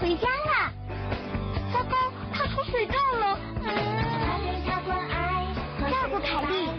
回家了。糟糕他出水痘了。嗯。照顾凯蒂